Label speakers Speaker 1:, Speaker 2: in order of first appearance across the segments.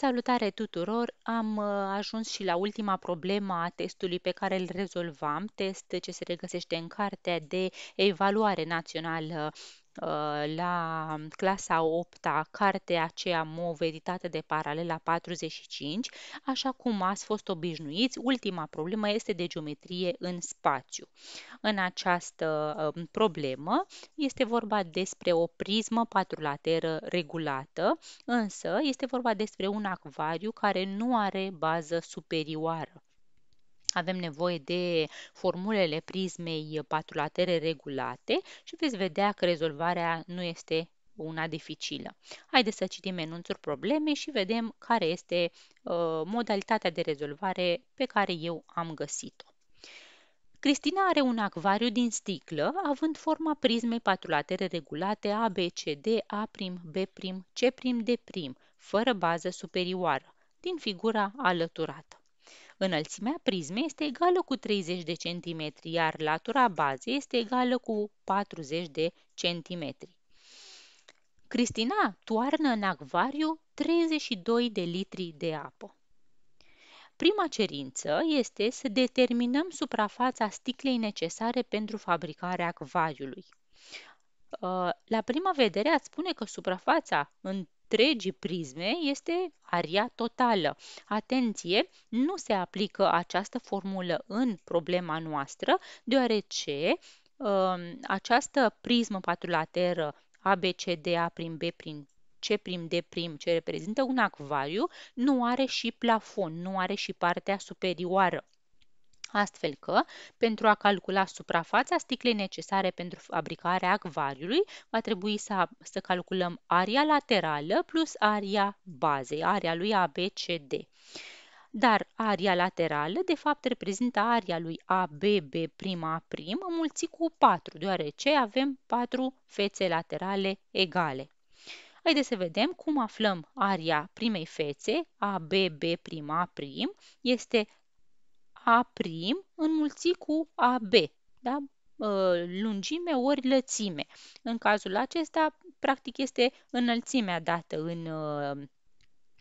Speaker 1: Salutare tuturor! Am uh, ajuns și la ultima problemă a testului pe care îl rezolvam, test ce se regăsește în cartea de evaluare națională uh, la clasa 8 -a, cartea aceea MOV editată de Paralela 45, așa cum ați fost obișnuiți, ultima problemă este de geometrie în spațiu. În această uh, problemă este vorba despre o prismă patrulateră regulată, însă este vorba despre un acvariu care nu are bază superioară. Avem nevoie de formulele prismei patrulatere regulate și veți vedea că rezolvarea nu este una dificilă. Haideți să citim enunțuri probleme și vedem care este uh, modalitatea de rezolvare pe care eu am găsit-o. Cristina are un acvariu din sticlă, având forma prismei patrulatere regulate A, B, C, D, A', B', C', D', fără bază superioară, din figura alăturată. Înălțimea prismei este egală cu 30 de cm, iar latura bazei este egală cu 40 de cm. Cristina toarnă în acvariu 32 de litri de apă. Prima cerință este să determinăm suprafața sticlei necesare pentru fabricarea acvariului. Uh, la prima vedere ați spune că suprafața întregii prisme este aria totală. Atenție, nu se aplică această formulă în problema noastră, deoarece uh, această prismă patrulateră ABCDA prin B prin C', ce reprezintă un acvariu, nu are și plafon, nu are și partea superioară. Astfel că, pentru a calcula suprafața sticlei necesare pentru fabricarea acvariului, va trebui să, să calculăm aria laterală plus aria bazei, aria lui ABCD. Dar aria laterală, de fapt, reprezintă aria lui ABB' A' înmulțit cu 4, deoarece avem 4 fețe laterale egale. Haideți să vedem cum aflăm aria primei fețe, A, B, B, A', este A' înmulțit cu AB, da? Ă, lungime ori lățime. În cazul acesta, practic, este înălțimea dată în ă,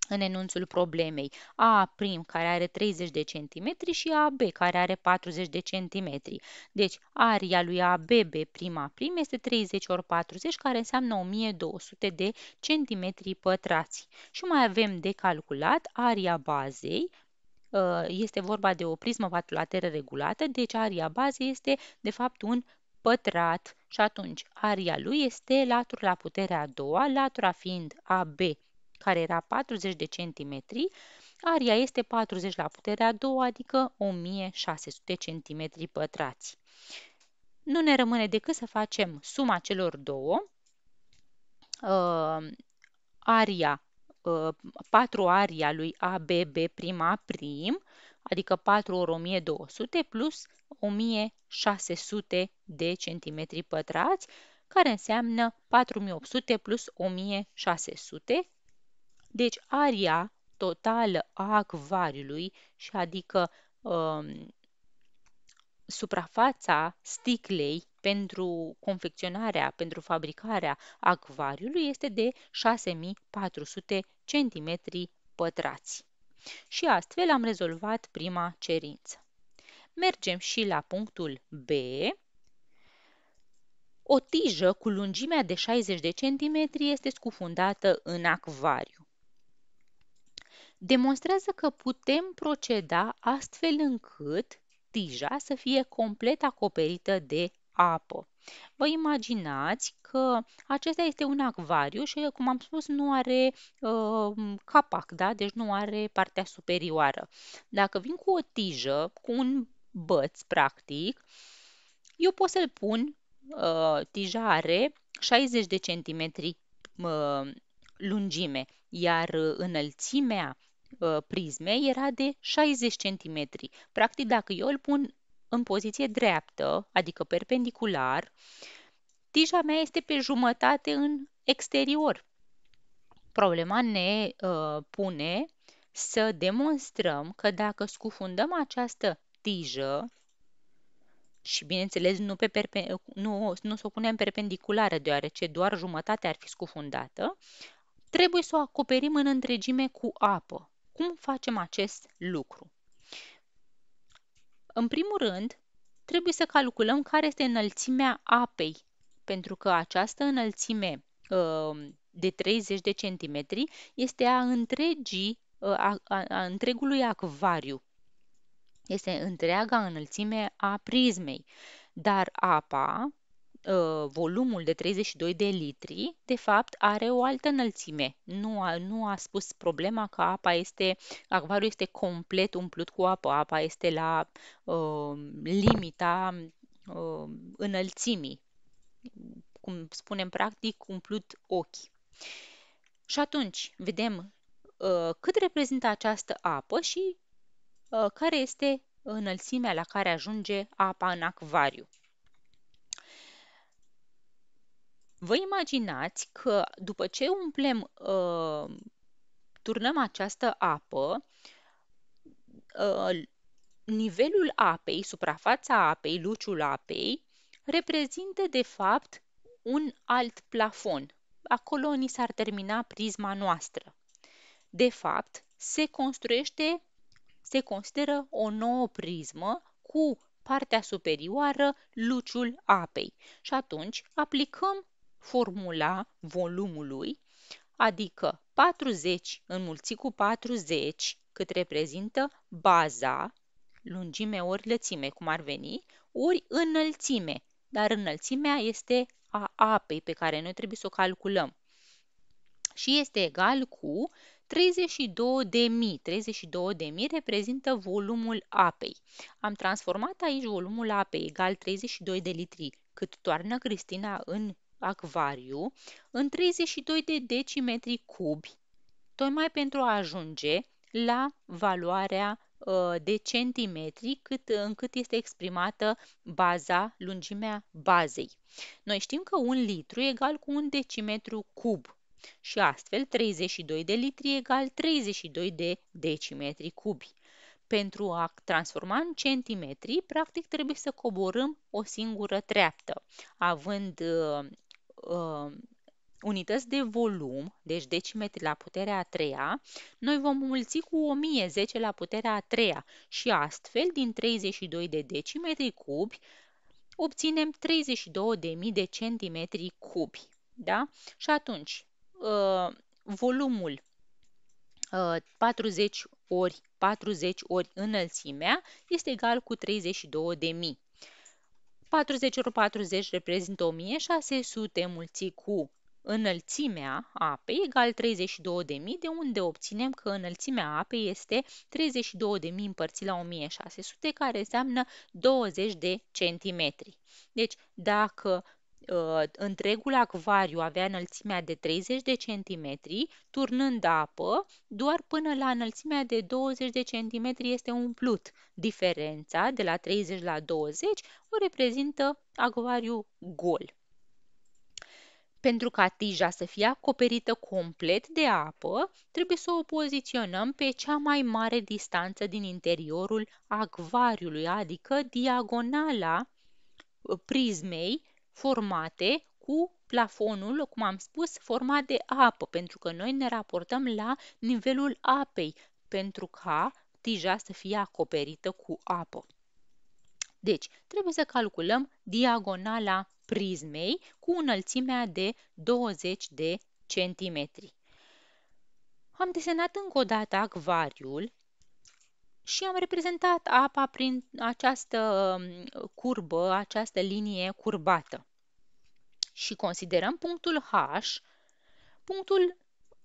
Speaker 1: în enunțul problemei. A' care are 30 de centimetri și AB care are 40 de centimetri. Deci aria lui ABB prima prim este 30 ori 40 care înseamnă 1200 de centimetri pătrați. Și mai avem de calculat aria bazei ă, este vorba de o prismă patrulateră regulată, deci aria bazei este de fapt un pătrat și atunci aria lui este latura la puterea a doua, latura fiind AB care era 40 de centimetri, aria este 40 la puterea a doua, adică 1600 centimetri pătrați. Nu ne rămâne decât să facem suma celor două. Uh, aria, uh, 4 aria lui ABB prima prim, adică 4 ori 1200 plus 1600 de centimetri pătrați, care înseamnă 4800 plus 1600, deci aria totală a acvariului, și adică um, suprafața sticlei pentru confecționarea, pentru fabricarea acvariului este de 6400 cm pătrați. Și astfel am rezolvat prima cerință. Mergem și la punctul B. O tijă cu lungimea de 60 de cm este scufundată în acvariu demonstrează că putem proceda astfel încât tija să fie complet acoperită de apă. Vă imaginați că acesta este un acvariu și, cum am spus, nu are uh, capac, da? deci nu are partea superioară. Dacă vin cu o tijă, cu un băț, practic, eu pot să-l pun, uh, tija are 60 de centimetri uh, lungime, iar înălțimea Uh, prizme era de 60 cm. Practic, dacă eu îl pun în poziție dreaptă, adică perpendicular, tija mea este pe jumătate în exterior. Problema ne uh, pune să demonstrăm că dacă scufundăm această tijă, și bineînțeles nu, pe perpe- nu, nu să o punem perpendiculară, deoarece doar jumătate ar fi scufundată, trebuie să o acoperim în întregime cu apă. Cum facem acest lucru? În primul rând, trebuie să calculăm care este înălțimea apei, pentru că această înălțime uh, de 30 de centimetri este a întregii, uh, a, a, a întregului acvariu. Este întreaga înălțime a prizmei, dar apa Uh, volumul de 32 de litri, de fapt, are o altă înălțime. Nu a, nu a spus problema că apa este, acvariul este complet umplut cu apă. Apa este la uh, limita uh, înălțimii, cum spunem practic, umplut ochi. Și atunci vedem uh, cât reprezintă această apă și uh, care este înălțimea la care ajunge apa în acvariu. Vă imaginați că după ce umplem, uh, turnăm această apă, uh, nivelul apei, suprafața apei, luciul apei, reprezintă de fapt un alt plafon. Acolo ni s-ar termina prisma noastră. De fapt, se construiește, se consideră o nouă prismă cu partea superioară luciul apei. Și atunci aplicăm formula volumului, adică 40 înmulțit cu 40, cât reprezintă baza, lungime ori lățime, cum ar veni, ori înălțime, dar înălțimea este a apei pe care noi trebuie să o calculăm. Și este egal cu 32 de mii. 32 de mii reprezintă volumul apei. Am transformat aici volumul apei egal 32 de litri cât toarnă Cristina în acvariu în 32 de decimetri cubi, tocmai pentru a ajunge la valoarea uh, de centimetri cât, încât este exprimată baza, lungimea bazei. Noi știm că un litru e egal cu un decimetru cub și astfel 32 de litri egal 32 de decimetri cubi. Pentru a transforma în centimetri, practic trebuie să coborâm o singură treaptă, având uh, uh, unități de volum, deci decimetri la puterea a treia, noi vom mulți cu 1010 la puterea a treia și astfel, din 32 de decimetri cubi, obținem 32.000 de centimetri cubi. Da? Și atunci, uh, volumul uh, 40 ori 40 ori înălțimea este egal cu 32.000. 40 ori 40 reprezintă 1600 mulțit cu înălțimea apei egal 32.000, de unde obținem că înălțimea apei este 32.000 împărțit la 1600, care înseamnă 20 de centimetri. Deci, dacă uh, întregul acvariu avea înălțimea de 30 de centimetri, turnând apă, doar până la înălțimea de 20 de centimetri este umplut. Diferența de la 30 la 20 o reprezintă acvariu gol. Pentru ca tija să fie acoperită complet de apă, trebuie să o poziționăm pe cea mai mare distanță din interiorul acvariului, adică diagonala prizmei formate cu plafonul, cum am spus, format de apă, pentru că noi ne raportăm la nivelul apei, pentru ca tija să fie acoperită cu apă. Deci, trebuie să calculăm diagonala prizmei cu înălțimea de 20 de centimetri. Am desenat încă o dată acvariul și am reprezentat apa prin această um, curbă, această linie curbată. Și considerăm punctul H, punctul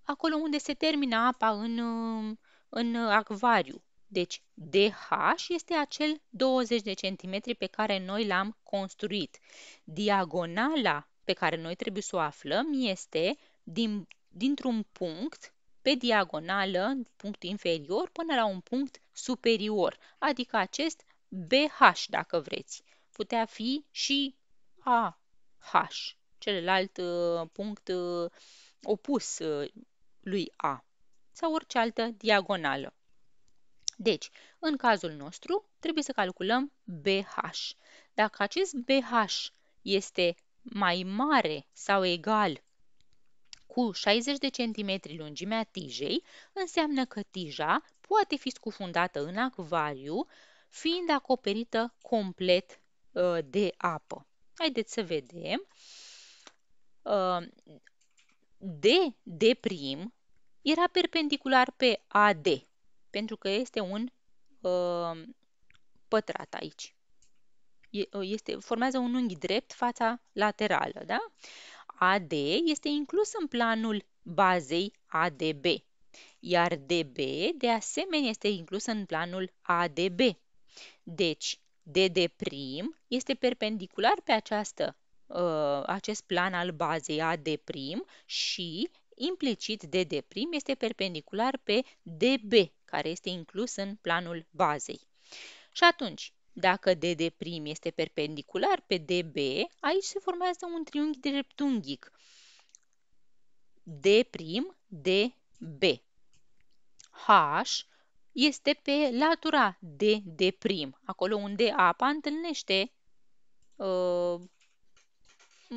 Speaker 1: acolo unde se termină apa în, um, în acvariu. Deci DH este acel 20 de centimetri pe care noi l-am construit. Diagonala pe care noi trebuie să o aflăm este din, dintr-un punct pe diagonală, punct inferior, până la un punct superior, adică acest BH, dacă vreți. Putea fi și AH, celălalt uh, punct uh, opus uh, lui A, sau orice altă diagonală. Deci, în cazul nostru, trebuie să calculăm BH. Dacă acest BH este mai mare sau egal cu 60 de cm lungimea tijei, înseamnă că tija poate fi scufundată în acvariu, fiind acoperită complet uh, de apă. Haideți să vedem. Uh, D, D' era perpendicular pe AD, pentru că este un uh, pătrat aici. Este, formează un unghi drept fața laterală, da? AD este inclus în planul bazei ADB, iar DB de asemenea este inclus în planul ADB. Deci, DD' este perpendicular pe această, uh, acest plan al bazei AD' și implicit DD' este perpendicular pe DB, care este inclus în planul bazei. Și atunci, dacă DD' este perpendicular pe DB, aici se formează un triunghi dreptunghic. D', DB. H este pe latura de D', acolo unde apa întâlnește uh,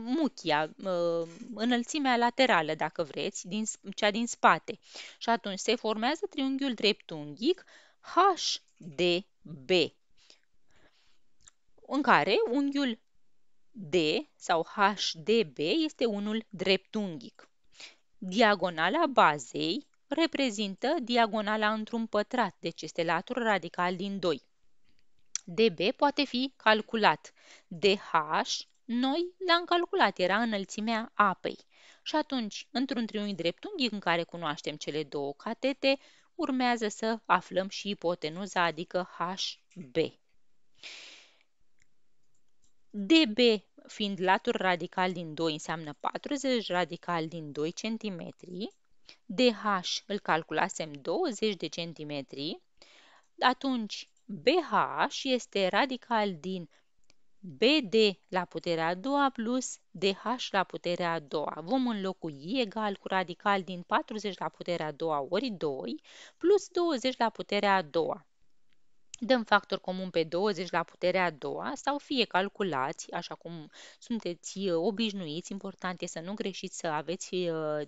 Speaker 1: muchia, uh, înălțimea laterală, dacă vreți, din, cea din spate. Și atunci se formează triunghiul dreptunghic HDB, în care unghiul D sau HDB este unul dreptunghic. Diagonala bazei reprezintă diagonala într-un pătrat, deci este latul radical din 2. dB poate fi calculat. dH, noi l-am calculat, era înălțimea apei. Și atunci, într-un triunghi dreptunghi în care cunoaștem cele două catete, urmează să aflăm și ipotenuza, adică HB. DB fiind latur radical din 2 înseamnă 40 radical din 2 cm, DH îl calculasem 20 de centimetri, atunci BH este radical din BD la puterea a doua plus DH la puterea a doua. Vom înlocui egal cu radical din 40 la puterea a doua ori 2 plus 20 la puterea a doua. Dăm factor comun pe 20 la puterea a doua sau fie calculați, așa cum sunteți uh, obișnuiți, important este să nu greșiți, să aveți uh,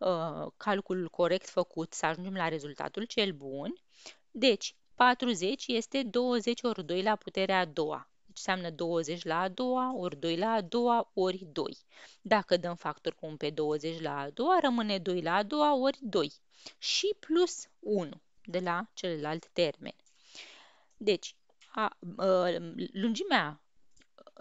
Speaker 1: Uh, calculul corect făcut să ajungem la rezultatul cel bun. Deci, 40 este 20 ori 2 la puterea a doua. Deci înseamnă 20 la a doua ori 2 la a doua ori 2. Dacă dăm factor comun pe 20 la a doua, rămâne 2 la a doua ori 2 și plus 1 de la celălalt termen. Deci, a, a, uh, lungimea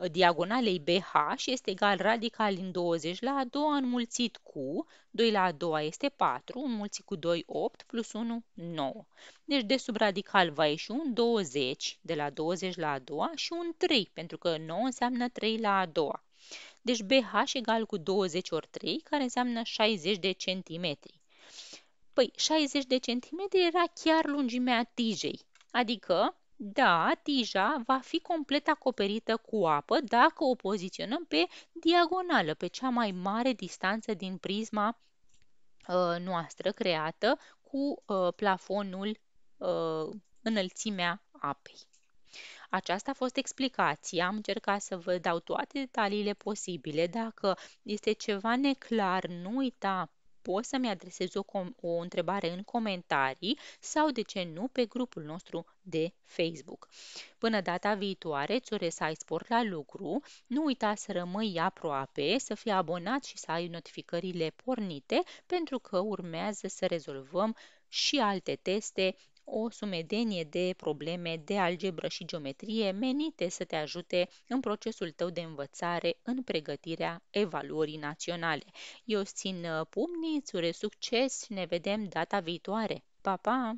Speaker 1: diagonalei BH este egal radical din 20 la a doua înmulțit cu 2 la a doua este 4, înmulțit cu 2, 8, plus 1, 9. Deci de sub radical va ieși un 20 de la 20 la a doua și un 3, pentru că 9 înseamnă 3 la a doua. Deci BH egal cu 20 ori 3, care înseamnă 60 de centimetri. Păi, 60 de centimetri era chiar lungimea tijei, adică da, tija va fi complet acoperită cu apă dacă o poziționăm pe diagonală, pe cea mai mare distanță din prisma uh, noastră creată cu uh, plafonul uh, înălțimea apei. Aceasta a fost explicația. Am încercat să vă dau toate detaliile posibile. Dacă este ceva neclar, nu uita poți să-mi adresezi o, o întrebare în comentarii sau, de ce nu, pe grupul nostru de Facebook. Până data viitoare, îți urez să ai sport la lucru, nu uita să rămâi aproape, să fii abonat și să ai notificările pornite, pentru că urmează să rezolvăm și alte teste o sumedenie de probleme de algebră și geometrie menite să te ajute în procesul tău de învățare în pregătirea evaluării naționale. Eu îți țin uh, pumnii, îți urez succes și ne vedem data viitoare. Pa, pa!